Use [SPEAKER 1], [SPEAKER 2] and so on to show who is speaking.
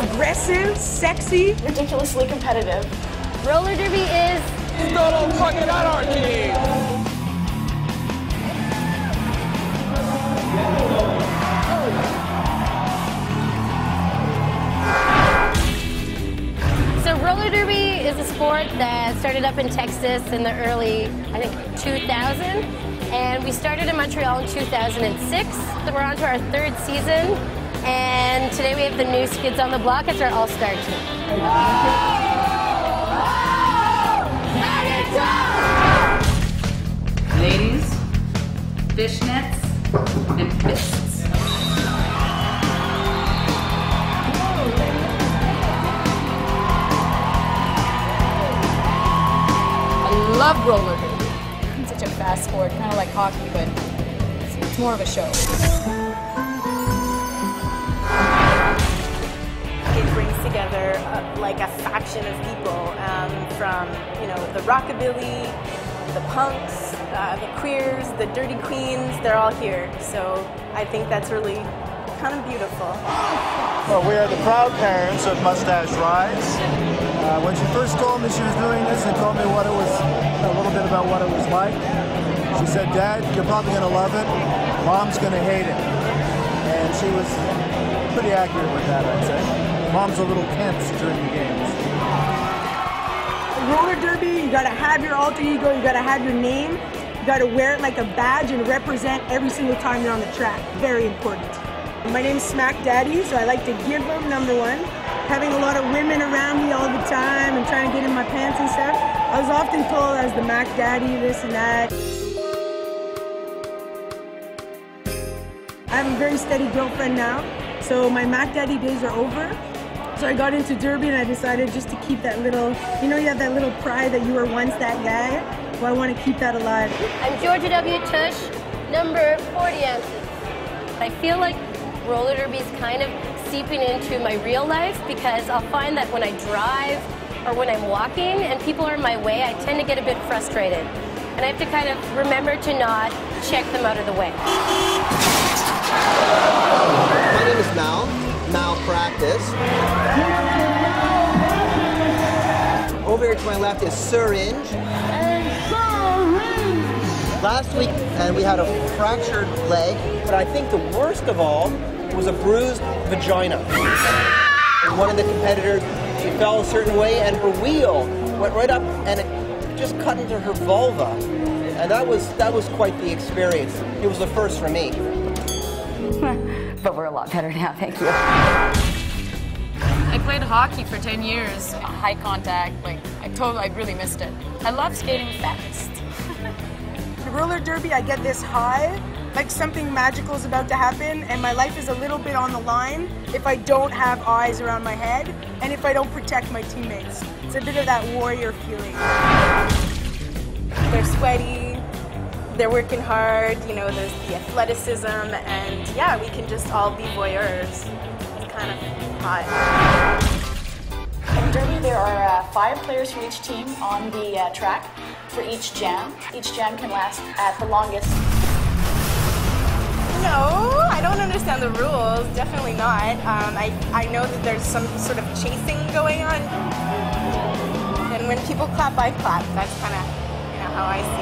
[SPEAKER 1] aggressive, sexy,
[SPEAKER 2] ridiculously competitive.
[SPEAKER 3] Roller derby is
[SPEAKER 4] total fucking anarchy.
[SPEAKER 3] So roller derby is a sport that started up in Texas in the early, I think, 2000. And we started in Montreal in 2006. So we're on to our third season. And today we have the new Skids on the Block. It's our all-star team.
[SPEAKER 5] Ladies, fishnets, and fists.
[SPEAKER 2] I love roller derby. It's such a fast sport, kind of like hockey, but it's, it's more of a show.
[SPEAKER 6] Like a faction of people um, from, you know, the rockabilly, the punks, uh, the queers, the dirty queens, they're all here. So I think that's really kind of beautiful.
[SPEAKER 7] Well, we are the proud parents of Mustache Rides. Uh, when she first told me she was doing this and told me what it was, a little bit about what it was like, she said, Dad, you're probably going to love it. Mom's going to hate it. And she was pretty accurate with that, I'd say. Mom's a little tense during the games.
[SPEAKER 1] roller derby, you gotta have your alter ego, you gotta have your name, you gotta wear it like a badge and represent every single time you're on the track. Very important. My name's Smack Daddy, so I like to give them number one. Having a lot of women around me all the time and trying to get in my pants and stuff. I was often told as the Mac Daddy, this and that. I have a very steady girlfriend now, so my Mac Daddy days are over. So I got into Derby and I decided just to keep that little, you know, you have that little pride that you were once that guy. Well, I want to keep that alive.
[SPEAKER 3] I'm Georgia W. Tush, number 40 ounces. I feel like roller derby is kind of seeping into my real life because I'll find that when I drive or when I'm walking and people are in my way, I tend to get a bit frustrated. And I have to kind of remember to not check them out of the way.
[SPEAKER 8] My name is Mal, Malpractice. Over here to my left is Syringe. Last week, and we had a fractured leg, but I think the worst of all was a bruised vagina. One of the competitors, she fell a certain way, and her wheel went right up, and it just cut into her vulva. And that was that was quite the experience. It was the first for me.
[SPEAKER 5] but we're a lot better now, thank you.
[SPEAKER 2] I played hockey for 10 years. High contact, like, I totally, I really missed it. I love skating fast.
[SPEAKER 1] The roller derby, I get this high, like something magical is about to happen, and my life is a little bit on the line if I don't have eyes around my head and if I don't protect my teammates. It's a bit of that warrior feeling.
[SPEAKER 6] They're sweaty, they're working hard, you know, there's the athleticism, and yeah, we can just all be voyeurs. It's kind of hot.
[SPEAKER 2] In Derby, there are uh, five players for each team on the uh, track for each jam. Each jam can last at the longest.
[SPEAKER 6] No, I don't understand the rules. Definitely not. Um, I, I know that there's some sort of chasing going on. And when people clap, I clap. That's kind of you know, how I see it.